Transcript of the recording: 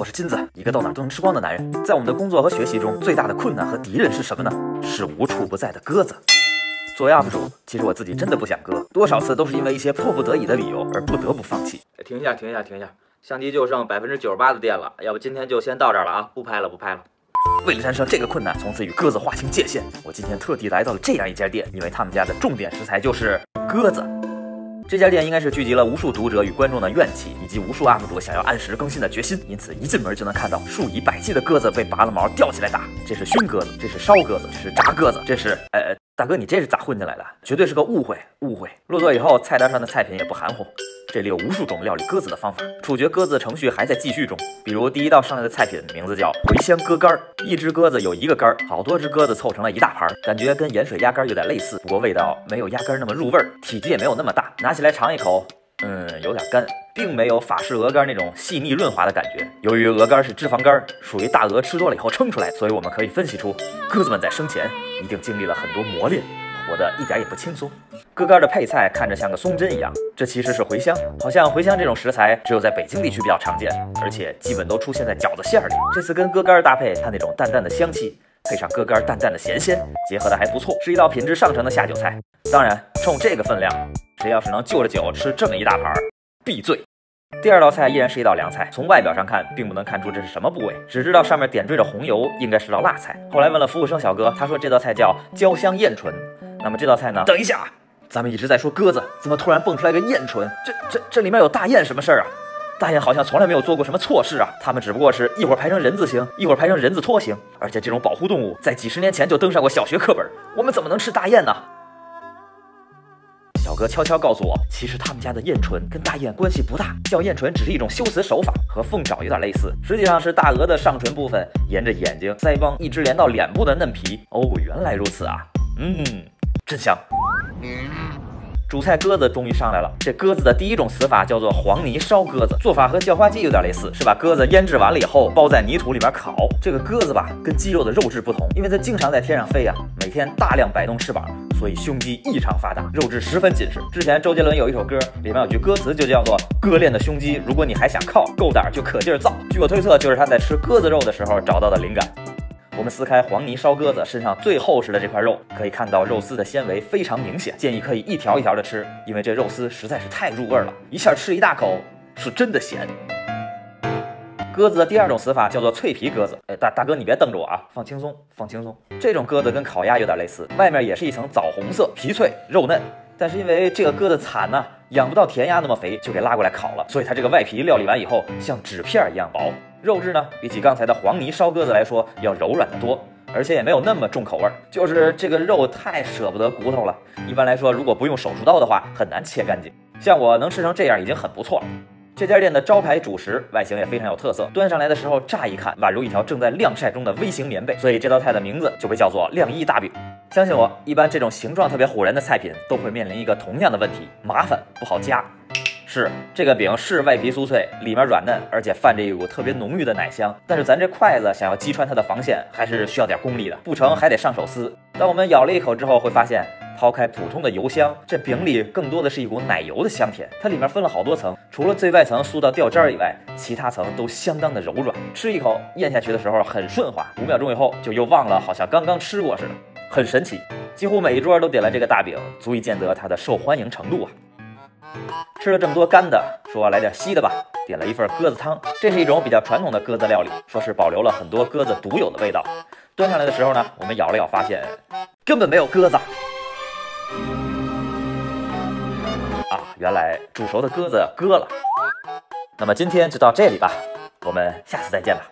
我是金子，一个到哪都能吃光的男人。在我们的工作和学习中，最大的困难和敌人是什么呢？是无处不在的鸽子。作为 UP 主，其实我自己真的不想割，多少次都是因为一些迫不得已的理由而不得不放弃。停一下，停一下，停一下，相机就剩百分之九十八的电了，要不今天就先到这儿了啊，不拍了，不拍了。为了战胜这个困难，从此与鸽子划清界限，我今天特地来到了这样一家店，因为他们家的重点食材就是鸽子。这家店应该是聚集了无数读者与观众的怨气，以及无数 UP 主想要按时更新的决心，因此一进门就能看到数以百计的鸽子被拔了毛吊起来打。这是熏鸽子，这是烧鸽子，这是炸鸽子，这是……呃，大哥，你这是咋混进来的？绝对是个误会，误会。落座以后，菜单上的菜品也不含糊。这里有无数种料理鸽子的方法，处决鸽子的程序还在继续中。比如第一道上来的菜品名字叫茴香鸽肝儿，一只鸽子有一个肝儿，好多只鸽子凑成了一大盘，感觉跟盐水鸭肝有点类似，不过味道没有鸭肝那么入味儿，体积也没有那么大。拿起来尝一口，嗯，有点干，并没有法式鹅肝那种细腻润滑的感觉。由于鹅肝是脂肪肝，属于大鹅吃多了以后撑出来，所以我们可以分析出，鸽子们在生前一定经历了很多磨练。活得一点也不轻松。鸽肝的配菜看着像个松针一样，这其实是茴香。好像茴香这种食材只有在北京地区比较常见，而且基本都出现在饺子馅儿里。这次跟鸽肝搭配，它那种淡淡的香气，配上鸽肝淡淡的咸鲜，结合的还不错，是一道品质上乘的下酒菜。当然，冲这个分量，谁要是能就着酒吃这么一大盘，必醉。第二道菜依然是一道凉菜，从外表上看，并不能看出这是什么部位，只知道上面点缀着红油，应该是道辣菜。后来问了服务生小哥，他说这道菜叫焦香燕唇。那么这道菜呢？等一下，咱们一直在说鸽子，怎么突然蹦出来个燕唇？这这这里面有大雁什么事儿啊？大雁好像从来没有做过什么错事啊，他们只不过是一会儿排成人字形，一会儿排成人字拖形，而且这种保护动物在几十年前就登上过小学课本，我们怎么能吃大雁呢？小哥悄悄告诉我，其实他们家的燕唇跟大雁关系不大，叫燕唇只是一种修辞手法，和凤爪有点类似，实际上是大鹅的上唇部分沿着眼睛、腮帮一直连到脸部的嫩皮。哦，原来如此啊，嗯。真香！主菜鸽子终于上来了。这鸽子的第一种死法叫做黄泥烧鸽子，做法和叫花鸡有点类似，是把鸽子腌制完了以后包在泥土里面烤。这个鸽子吧，跟鸡肉的肉质不同，因为它经常在天上飞呀，每天大量摆动翅膀，所以胸肌异常发达，肉质十分紧实。之前周杰伦有一首歌，里面有句歌词就叫做“割裂的胸肌，如果你还想靠，够胆就可劲儿造”。据我推测，就是他在吃鸽子肉的时候找到的灵感。我们撕开黄泥烧鸽子身上最厚实的这块肉，可以看到肉丝的纤维非常明显，建议可以一条一条的吃，因为这肉丝实在是太入味了，一下吃一大口是真的咸。鸽子的第二种死法叫做脆皮鸽子，哎，大大哥你别瞪着我啊，放轻松，放轻松。这种鸽子跟烤鸭有点类似，外面也是一层枣红色，皮脆肉嫩，但是因为这个鸽子惨呢，养不到田鸭那么肥，就给拉过来烤了，所以它这个外皮料理完以后像纸片一样薄。肉质呢，比起刚才的黄泥烧鸽子来说要柔软得多，而且也没有那么重口味儿。就是这个肉太舍不得骨头了。一般来说，如果不用手术刀的话，很难切干净。像我能吃成这样已经很不错了。这家店的招牌主食外形也非常有特色，端上来的时候乍一看宛如一条正在晾晒中的微型棉被，所以这道菜的名字就被叫做晾衣大饼。相信我，一般这种形状特别唬人的菜品都会面临一个同样的问题：麻烦不好夹。是这个饼是外皮酥脆，里面软嫩，而且泛着一股特别浓郁的奶香。但是咱这筷子想要击穿它的防线，还是需要点功力的，不成还得上手撕。当我们咬了一口之后，会发现抛开普通的油香，这饼里更多的是一股奶油的香甜。它里面分了好多层，除了最外层酥到掉渣儿以外，其他层都相当的柔软。吃一口咽下去的时候很顺滑，五秒钟以后就又忘了，好像刚刚吃过似的，很神奇。几乎每一桌都点了这个大饼，足以见得它的受欢迎程度啊。吃了这么多干的，说来点稀的吧。点了一份鸽子汤，这是一种比较传统的鸽子料理，说是保留了很多鸽子独有的味道。端上来的时候呢，我们咬了咬，发现根本没有鸽子。啊，原来煮熟的鸽子割了。那么今天就到这里吧，我们下次再见吧。